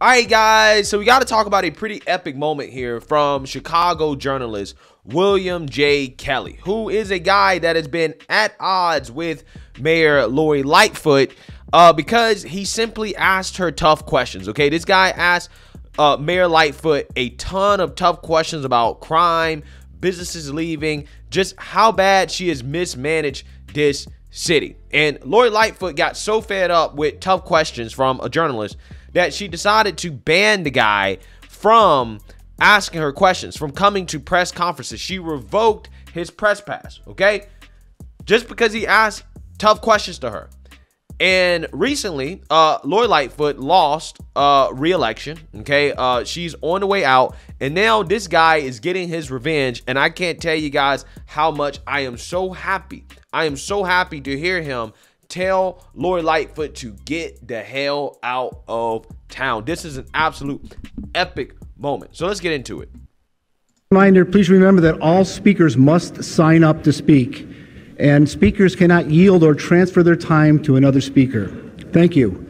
All right, guys. So we got to talk about a pretty epic moment here from Chicago journalist William J. Kelly, who is a guy that has been at odds with Mayor Lori Lightfoot uh, because he simply asked her tough questions. Okay, this guy asked uh, Mayor Lightfoot a ton of tough questions about crime, businesses leaving, just how bad she has mismanaged this city. And Lori Lightfoot got so fed up with tough questions from a journalist that she decided to ban the guy from asking her questions, from coming to press conferences. She revoked his press pass, okay? Just because he asked tough questions to her. And recently, uh, Lori Lightfoot lost uh, re-election. Okay, uh, she's on the way out, and now this guy is getting his revenge. And I can't tell you guys how much I am so happy. I am so happy to hear him tell Lori Lightfoot to get the hell out of town. This is an absolute epic moment. So let's get into it. Reminder, please remember that all speakers must sign up to speak, and speakers cannot yield or transfer their time to another speaker. Thank you.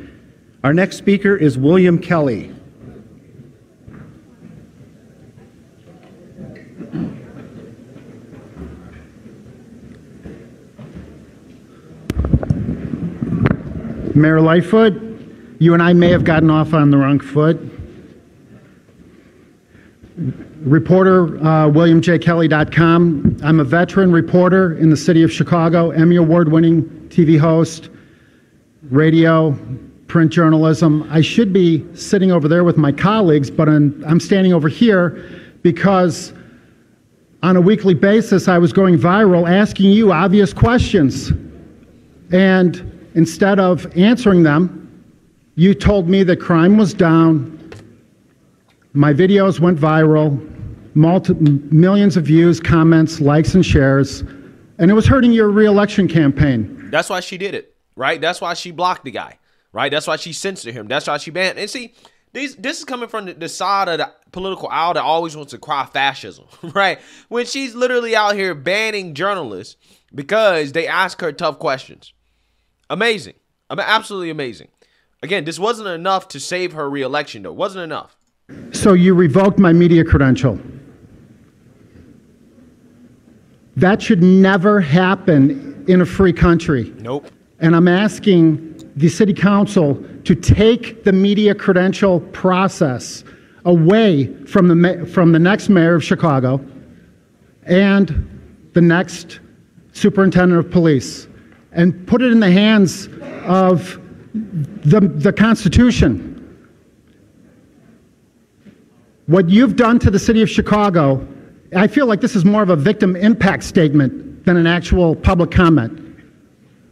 Our next speaker is William Kelly. Mayor Lightfoot, you and I may have gotten off on the wrong foot. Reporter, uh, WilliamJKelly.com. I'm a veteran reporter in the city of Chicago, Emmy Award winning TV host, radio, print journalism. I should be sitting over there with my colleagues, but I'm, I'm standing over here because on a weekly basis I was going viral asking you obvious questions. And instead of answering them, you told me that crime was down, my videos went viral, multi- millions of views, comments, likes, and shares, and it was hurting your reelection campaign. That's why she did it, right? That's why she blocked the guy, right? That's why she censored him. That's why she banned. And see, these this is coming from the, the side of the political aisle that always wants to cry fascism, right? When she's literally out here banning journalists because they ask her tough questions. Amazing. I mean, absolutely amazing. Again, this wasn't enough to save her reelection, though. It wasn't enough. So you revoked my media credential. That should never happen in a free country. Nope. And I'm asking the city council to take the media credential process away from the, from the next mayor of Chicago and the next superintendent of police and put it in the hands of the, the Constitution. What you've done to the city of Chicago, I feel like this is more of a victim impact statement than an actual public comment.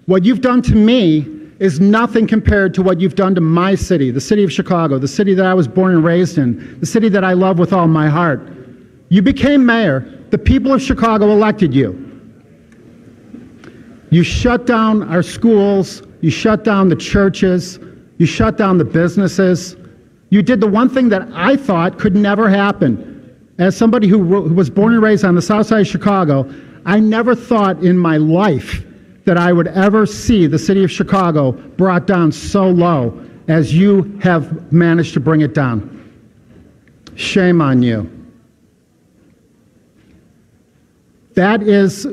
What you've done to me is nothing compared to what you've done to my city, the city of Chicago, the city that I was born and raised in, the city that I love with all my heart. You became mayor. The people of Chicago elected you. You shut down our schools. You shut down the churches. You shut down the businesses. You did the one thing that I thought could never happen. As somebody who, who was born and raised on the south side of Chicago, I never thought in my life that I would ever see the city of Chicago brought down so low as you have managed to bring it down. Shame on you. That is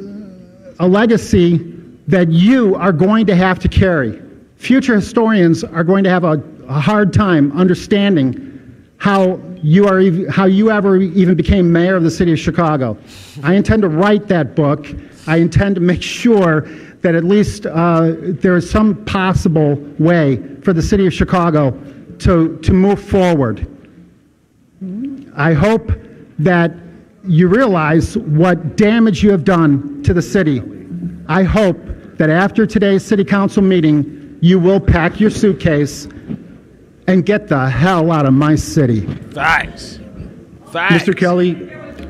a legacy that you are going to have to carry. Future historians are going to have a, a hard time understanding how you are how you ever even became mayor of the city of Chicago. I intend to write that book. I intend to make sure that at least uh, there is some possible way for the city of Chicago to, to move forward. I hope that you realize what damage you have done to the city. I hope that after today's city council meeting, you will pack your suitcase and get the hell out of my city. Facts. Facts. Mr. Kelly,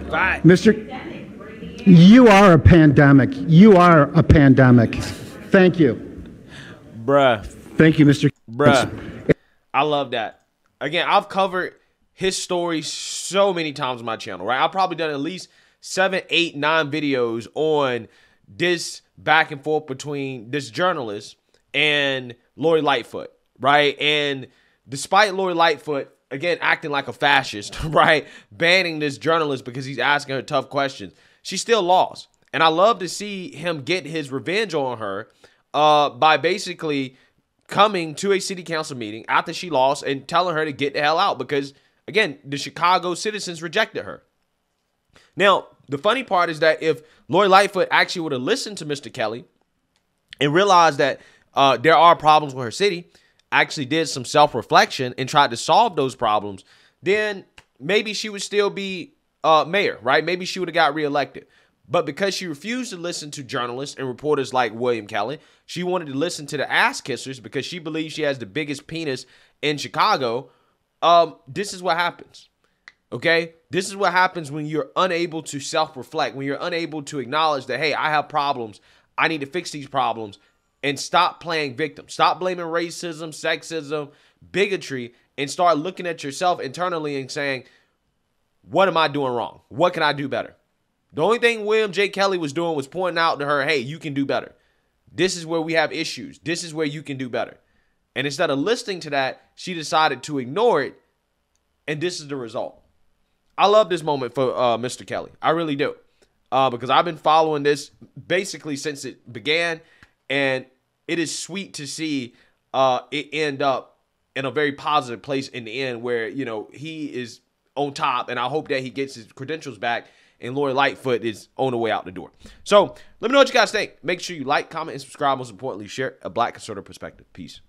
Facts. Mr. You are a pandemic. You are a pandemic. Thank you. Bruh. Thank you, Mr. Bruh. I love that. Again, I've covered his story so many times on my channel, right? I've probably done at least seven, eight, nine videos on this back and forth between this journalist and Lori Lightfoot, right? And despite Lori Lightfoot again acting like a fascist, right? Banning this journalist because he's asking her tough questions. She still lost. And I love to see him get his revenge on her uh, by basically coming to a city council meeting after she lost and telling her to get the hell out because, again, the Chicago citizens rejected her. Now, the funny part is that if Lori Lightfoot actually would have listened to Mr. Kelly and realized that uh, there are problems with her city, actually did some self reflection and tried to solve those problems, then maybe she would still be uh, mayor, right? Maybe she would have got reelected. But because she refused to listen to journalists and reporters like William Kelly, she wanted to listen to the ass kissers because she believes she has the biggest penis in Chicago. Um, this is what happens. Okay? This is what happens when you're unable to self reflect, when you're unable to acknowledge that, hey, I have problems. I need to fix these problems and stop playing victim. Stop blaming racism, sexism, bigotry, and start looking at yourself internally and saying, what am I doing wrong? What can I do better? The only thing William J. Kelly was doing was pointing out to her, hey, you can do better. This is where we have issues. This is where you can do better. And instead of listening to that, she decided to ignore it. And this is the result. I love this moment for uh, Mr. Kelly. I really do. Uh, because I've been following this basically since it began. And it is sweet to see uh, it end up in a very positive place in the end where, you know, he is on top. And I hope that he gets his credentials back and Lori Lightfoot is on the way out the door. So let me know what you guys think. Make sure you like, comment, and subscribe. Most importantly, share a black conservative perspective. Peace.